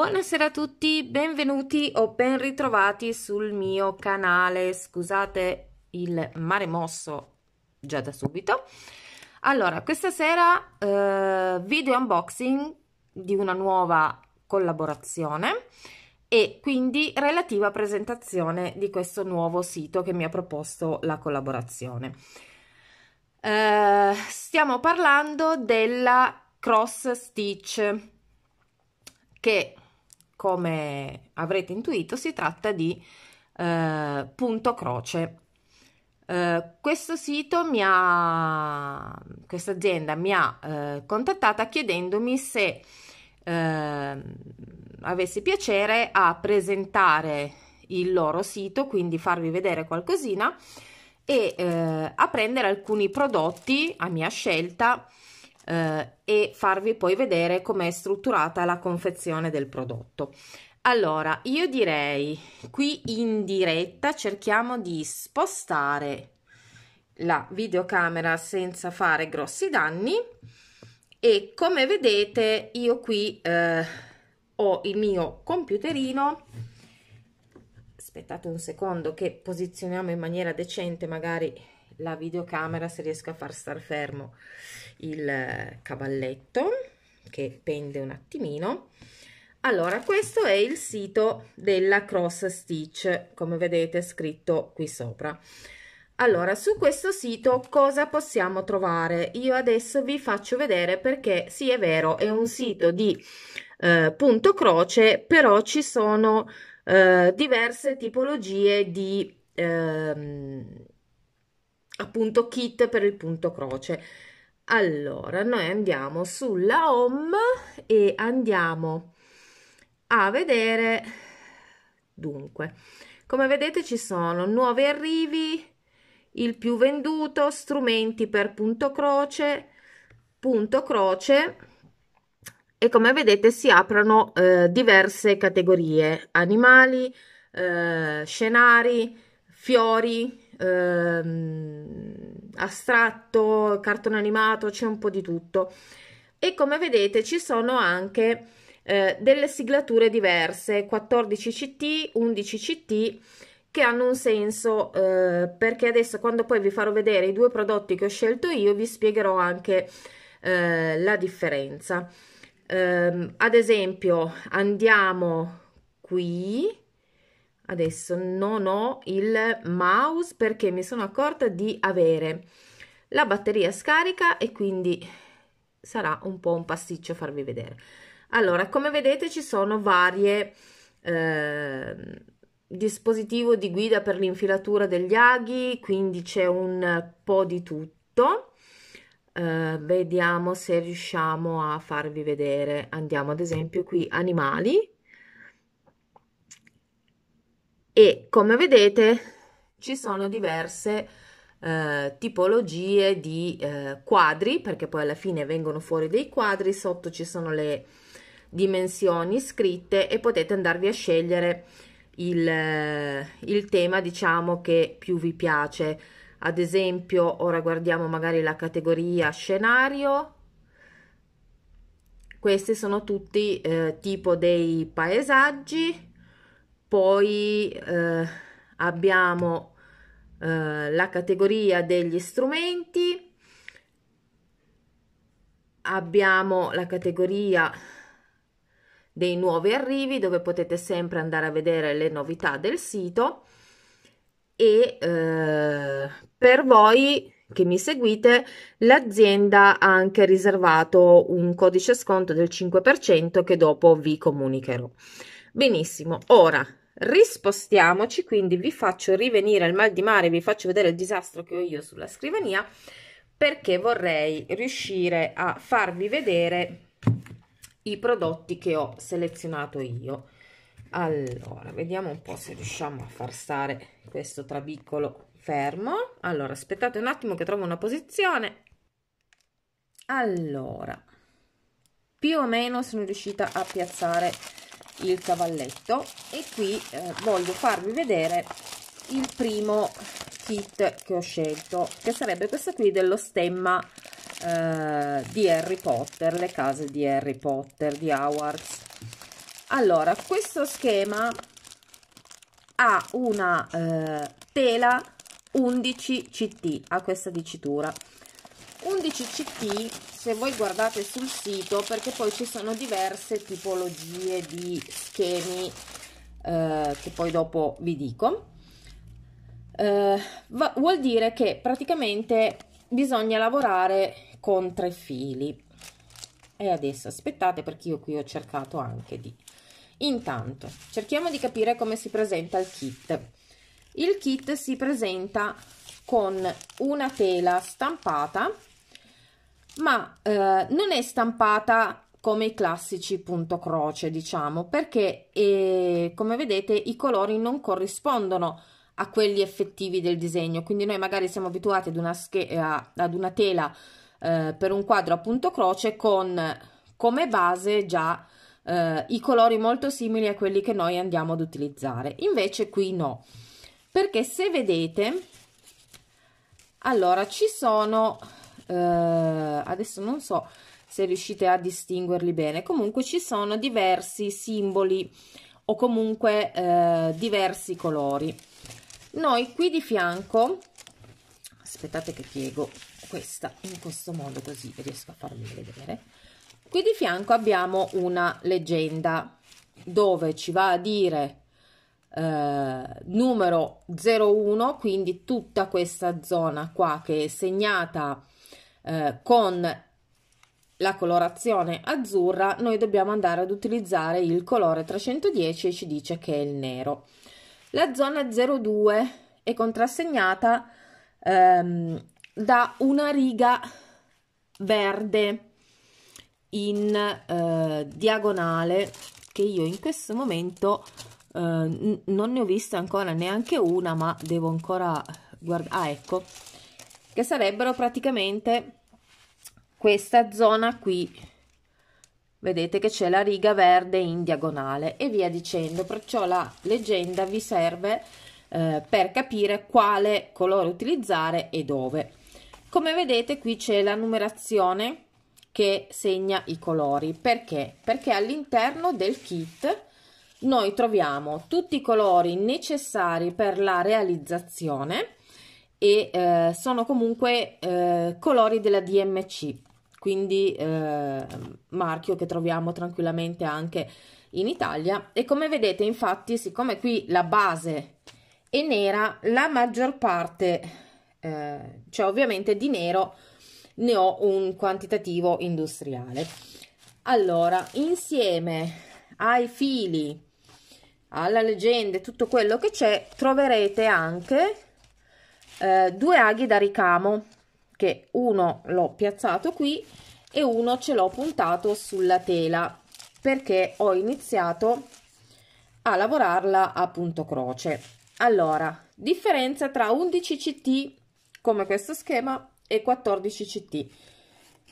Buonasera a tutti, benvenuti o ben ritrovati sul mio canale. Scusate il mare mosso già da subito. Allora, questa sera eh, video unboxing di una nuova collaborazione e quindi relativa presentazione di questo nuovo sito che mi ha proposto la collaborazione. Eh, stiamo parlando della cross stitch che come avrete intuito si tratta di eh, punto croce. Uh, questo sito mi ha questa azienda mi ha uh, contattata chiedendomi se uh, avessi piacere a presentare il loro sito quindi farvi vedere qualcosina e a prendere alcuni prodotti a mia scelta eh, e farvi poi vedere com'è strutturata la confezione del prodotto. Allora, io direi qui in diretta cerchiamo di spostare la videocamera senza fare grossi danni e come vedete io qui eh, ho il mio computerino aspettate un secondo che posizioniamo in maniera decente magari la videocamera se riesco a far star fermo il cavalletto che pende un attimino. Allora questo è il sito della cross stitch come vedete scritto qui sopra. Allora su questo sito cosa possiamo trovare? Io adesso vi faccio vedere perché sì è vero è un sito di eh, punto croce però ci sono eh, diverse tipologie di ehm, appunto kit per il punto croce. Allora noi andiamo sulla home e andiamo a vedere. Dunque come vedete ci sono nuovi arrivi il più venduto strumenti per punto croce punto croce e come vedete si aprono eh, diverse categorie animali eh, scenari fiori ehm, astratto, cartone animato, c'è un po' di tutto. E come vedete ci sono anche eh, delle siglature diverse, 14 CT, 11 CT, che hanno un senso eh, perché adesso quando poi vi farò vedere i due prodotti che ho scelto io vi spiegherò anche eh, la differenza. Um, ad esempio andiamo qui adesso non ho il mouse perché mi sono accorta di avere la batteria scarica e quindi sarà un po' un pasticcio farvi vedere. Allora come vedete ci sono varie eh, dispositivo di guida per l'infilatura degli aghi quindi c'è un po' di tutto. Eh, vediamo se riusciamo a farvi vedere. Andiamo ad esempio qui animali e come vedete ci sono diverse eh, tipologie di eh, quadri perché poi alla fine vengono fuori dei quadri sotto ci sono le dimensioni scritte e potete andarvi a scegliere il, eh, il tema diciamo che più vi piace. Ad esempio ora guardiamo magari la categoria scenario. Questi sono tutti eh, tipo dei paesaggi poi eh, abbiamo eh, la categoria degli strumenti. Abbiamo la categoria dei nuovi arrivi dove potete sempre andare a vedere le novità del sito. E eh, per voi che mi seguite l'azienda ha anche riservato un codice sconto del 5% che dopo vi comunicherò. Benissimo ora rispostiamoci quindi vi faccio rivenire il mal di mare vi faccio vedere il disastro che ho io sulla scrivania perché vorrei riuscire a farvi vedere i prodotti che ho selezionato io. Allora vediamo un po se riusciamo a far stare questo trabicolo fermo. Allora aspettate un attimo che trovo una posizione. Allora più o meno sono riuscita a piazzare il cavalletto e qui eh, voglio farvi vedere il primo kit che ho scelto che sarebbe questo qui dello stemma eh, di Harry Potter le case di Harry Potter di Howards allora questo schema ha una eh, tela 11 ct a questa dicitura. 11 ct se voi guardate sul sito perché poi ci sono diverse tipologie di schemi eh, che poi dopo vi dico. Eh, vuol dire che praticamente bisogna lavorare con tre fili. E adesso aspettate perché io qui ho cercato anche di intanto cerchiamo di capire come si presenta il kit. Il kit si presenta con una tela stampata ma eh, non è stampata come i classici punto croce diciamo perché eh, come vedete i colori non corrispondono a quelli effettivi del disegno. Quindi noi magari siamo abituati ad una, ad una tela eh, per un quadro a punto croce con come base già eh, i colori molto simili a quelli che noi andiamo ad utilizzare. Invece qui no. Perché se vedete allora ci sono eh, adesso non so se riuscite a distinguerli bene. Comunque ci sono diversi simboli o comunque eh, diversi colori. Noi qui di fianco aspettate che piego questa in questo modo così riesco a farvi vedere. Qui di fianco abbiamo una leggenda dove ci va a dire eh, numero 01 quindi tutta questa zona qua che è segnata eh, con la colorazione azzurra noi dobbiamo andare ad utilizzare il colore 310 e ci dice che è il nero. La zona 02 è contrassegnata ehm, da una riga verde in eh, diagonale che io in questo momento eh, non ne ho vista ancora neanche una ma devo ancora guardare ah ecco che sarebbero praticamente questa zona qui. Vedete che c'è la riga verde in diagonale e via dicendo. Perciò la leggenda vi serve eh, per capire quale colore utilizzare e dove. Come vedete qui c'è la numerazione che segna i colori. Perché? Perché all'interno del kit noi troviamo tutti i colori necessari per la realizzazione e eh, sono comunque eh, colori della DMC quindi eh, marchio che troviamo tranquillamente anche in Italia. E come vedete infatti siccome qui la base è nera la maggior parte eh, cioè ovviamente di nero ne ho un quantitativo industriale. Allora insieme ai fili alla leggenda tutto quello che c'è troverete anche eh, due aghi da ricamo che uno l'ho piazzato qui e uno ce l'ho puntato sulla tela perché ho iniziato a lavorarla a punto croce. Allora differenza tra 11 ct come questo schema e 14 ct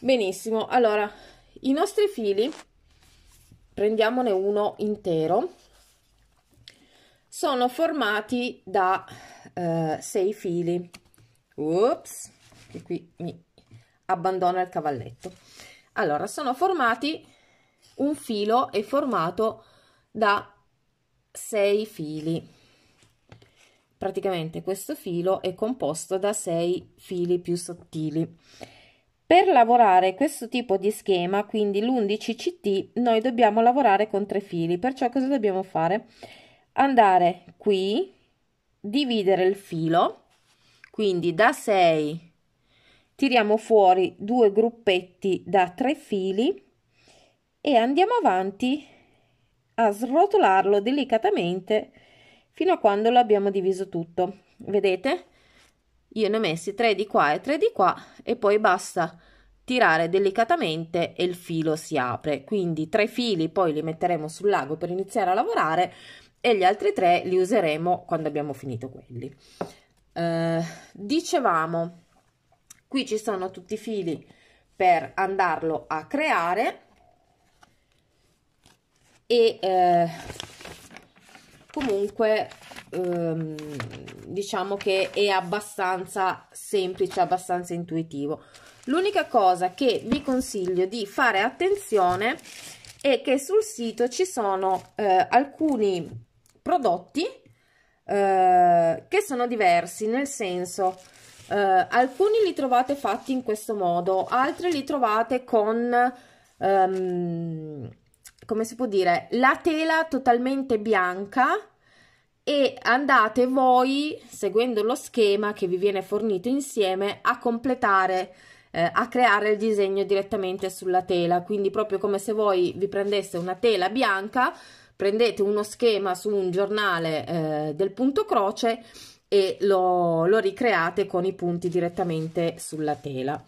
benissimo allora i nostri fili prendiamone uno intero sono formati da eh, 6 fili. Ups che qui mi abbandona il cavalletto. Allora sono formati un filo è formato da sei fili. Praticamente questo filo è composto da sei fili più sottili. Per lavorare questo tipo di schema quindi l'11 ct noi dobbiamo lavorare con tre fili. Perciò cosa dobbiamo fare? Andare qui dividere il filo. Quindi da 6 tiriamo fuori due gruppetti da tre fili e andiamo avanti a srotolarlo delicatamente fino a quando lo abbiamo diviso tutto. Vedete? Io ne ho messi tre di qua e tre di qua e poi basta tirare delicatamente e il filo si apre. Quindi tre fili poi li metteremo sul lago per iniziare a lavorare e gli altri tre li useremo quando abbiamo finito quelli. Eh, dicevamo qui ci sono tutti i fili per andarlo a creare e eh, comunque ehm, diciamo che è abbastanza semplice abbastanza intuitivo. L'unica cosa che vi consiglio di fare attenzione è che sul sito ci sono eh, alcuni prodotti eh, che sono diversi, nel senso eh, alcuni li trovate fatti in questo modo, altri li trovate con, um, come si può dire, la tela totalmente bianca e andate voi, seguendo lo schema che vi viene fornito insieme, a completare eh, a creare il disegno direttamente sulla tela. Quindi proprio come se voi vi prendeste una tela bianca prendete uno schema su un giornale eh, del punto croce e lo, lo ricreate con i punti direttamente sulla tela.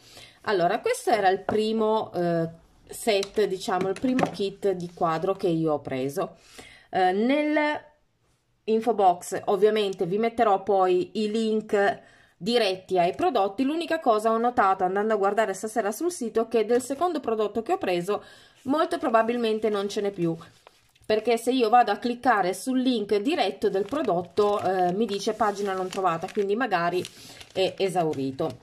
Allora questo era il primo eh, set diciamo il primo kit di quadro che io ho preso. Eh, nel info box ovviamente vi metterò poi i link diretti ai prodotti. L'unica cosa ho notato andando a guardare stasera sul sito che del secondo prodotto che ho preso molto probabilmente non ce n'è più perché se io vado a cliccare sul link diretto del prodotto eh, mi dice pagina non trovata quindi magari è esaurito.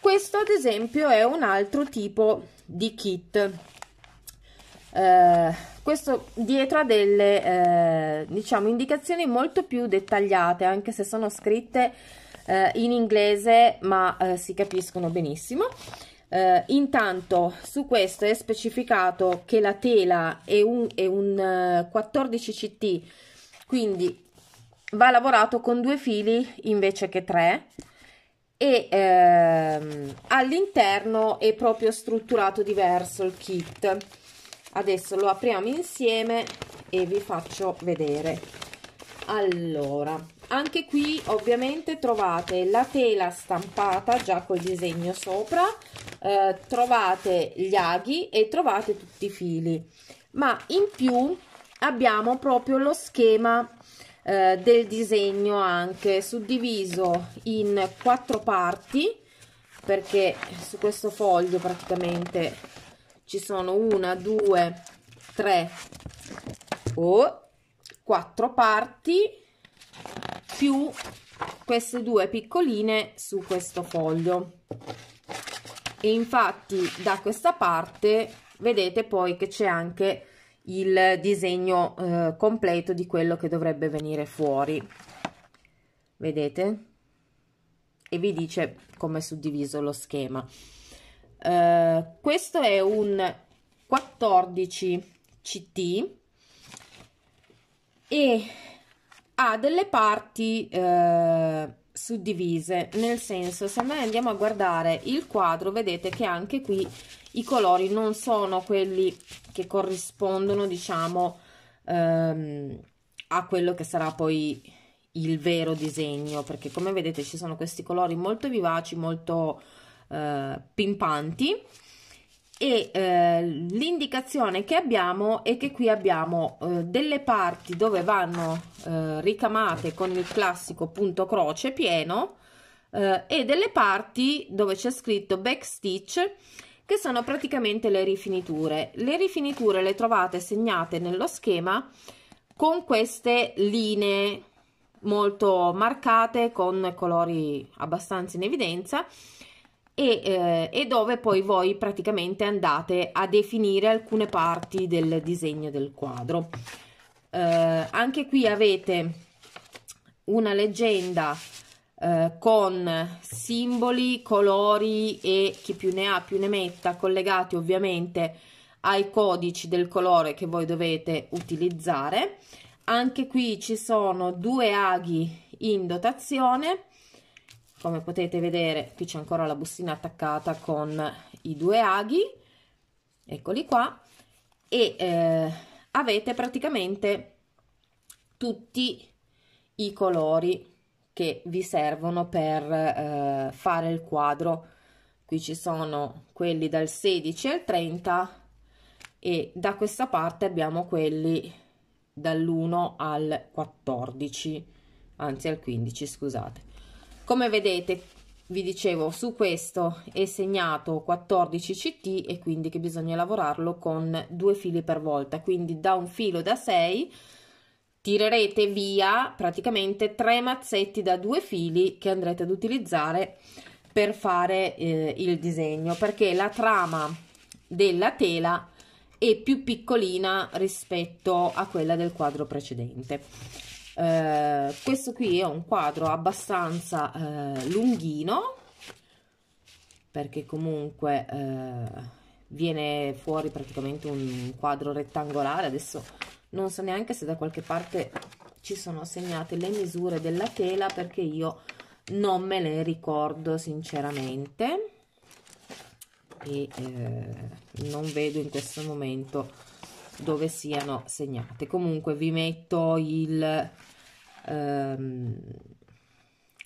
Questo ad esempio è un altro tipo di kit. Eh, questo dietro ha delle eh, diciamo indicazioni molto più dettagliate anche se sono scritte eh, in inglese ma eh, si capiscono benissimo eh, intanto su questo è specificato che la tela è un, è un 14 eh, CT quindi va lavorato con due fili invece che tre e ehm, all'interno è proprio strutturato diverso il kit. Adesso lo apriamo insieme e vi faccio vedere. Allora anche qui ovviamente trovate la tela stampata già col disegno sopra eh, trovate gli aghi e trovate tutti i fili. Ma in più abbiamo proprio lo schema eh, del disegno anche suddiviso in quattro parti perché su questo foglio praticamente ci sono una due tre o oh, quattro parti più queste due piccoline su questo foglio. E infatti da questa parte vedete poi che c'è anche il disegno eh, completo di quello che dovrebbe venire fuori. Vedete? E vi dice come suddiviso lo schema. Eh, questo è un 14 ct e ha delle parti eh, suddivise, nel senso se noi andiamo a guardare il quadro vedete che anche qui i colori non sono quelli che corrispondono diciamo ehm, a quello che sarà poi il vero disegno perché come vedete ci sono questi colori molto vivaci molto eh, pimpanti e eh, l'indicazione che abbiamo è che qui abbiamo eh, delle parti dove vanno eh, ricamate con il classico punto croce pieno eh, e delle parti dove c'è scritto backstitch che sono praticamente le rifiniture. Le rifiniture le trovate segnate nello schema con queste linee molto marcate con colori abbastanza in evidenza e, eh, e dove poi voi praticamente andate a definire alcune parti del disegno del quadro. Eh, anche qui avete una leggenda eh, con simboli, colori e chi più ne ha più ne metta collegati ovviamente ai codici del colore che voi dovete utilizzare. Anche qui ci sono due aghi in dotazione come potete vedere qui c'è ancora la bustina attaccata con i due aghi. Eccoli qua. E eh, avete praticamente tutti i colori che vi servono per eh, fare il quadro. Qui ci sono quelli dal 16 al 30 e da questa parte abbiamo quelli dall'1 al 14 anzi al 15 scusate come vedete vi dicevo su questo è segnato 14 ct e quindi che bisogna lavorarlo con due fili per volta quindi da un filo da 6 tirerete via praticamente tre mazzetti da due fili che andrete ad utilizzare per fare eh, il disegno perché la trama della tela e più piccolina rispetto a quella del quadro precedente. Eh, questo qui è un quadro abbastanza eh, lunghino perché comunque eh, viene fuori praticamente un quadro rettangolare. Adesso non so neanche se da qualche parte ci sono segnate le misure della tela perché io non me le ricordo sinceramente. E eh, non vedo in questo momento dove siano segnate. Comunque vi metto il ehm,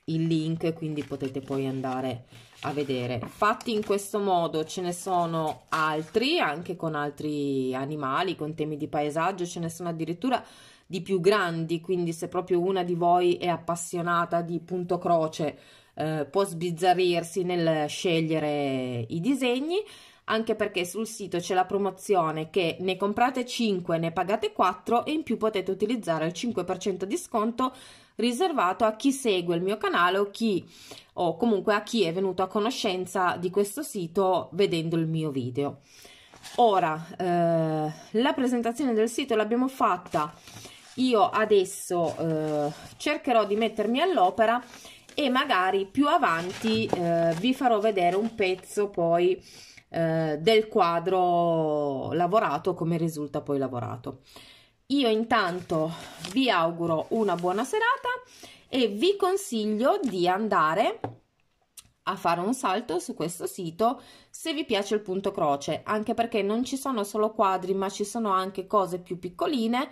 il link quindi potete poi andare a vedere. Fatti in questo modo ce ne sono altri anche con altri animali con temi di paesaggio ce ne sono addirittura di più grandi. Quindi se proprio una di voi è appassionata di punto croce eh, può sbizzarrirsi nel scegliere i disegni anche perché sul sito c'è la promozione che ne comprate 5 ne pagate 4 e in più potete utilizzare il 5% di sconto riservato a chi segue il mio canale o chi o comunque a chi è venuto a conoscenza di questo sito vedendo il mio video. Ora eh, la presentazione del sito l'abbiamo fatta. Io adesso eh, cercherò di mettermi all'opera e magari più avanti eh, vi farò vedere un pezzo poi eh, del quadro lavorato come risulta poi lavorato io intanto vi auguro una buona serata e vi consiglio di andare a fare un salto su questo sito se vi piace il punto croce anche perché non ci sono solo quadri ma ci sono anche cose più piccoline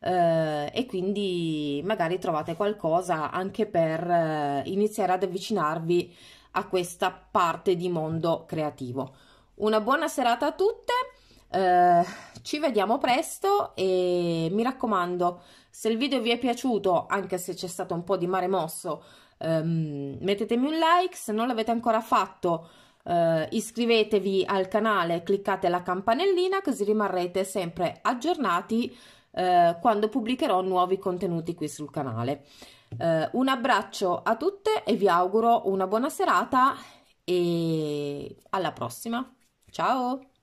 eh, e quindi magari trovate qualcosa anche per eh, iniziare ad avvicinarvi a questa parte di mondo creativo. Una buona serata a tutte, eh, ci vediamo presto e mi raccomando, se il video vi è piaciuto, anche se c'è stato un po' di mare mosso, ehm, mettetemi un like, se non l'avete ancora fatto eh, iscrivetevi al canale, cliccate la campanellina così rimarrete sempre aggiornati eh, quando pubblicherò nuovi contenuti qui sul canale. Eh, un abbraccio a tutte e vi auguro una buona serata e alla prossima. Ciao!